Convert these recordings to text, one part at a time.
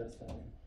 Yes, I.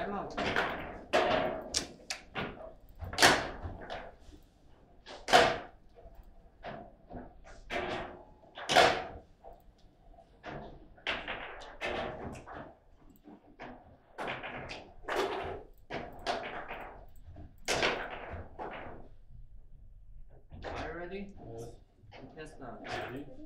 time out. Are you ready? Yes. Yes, now.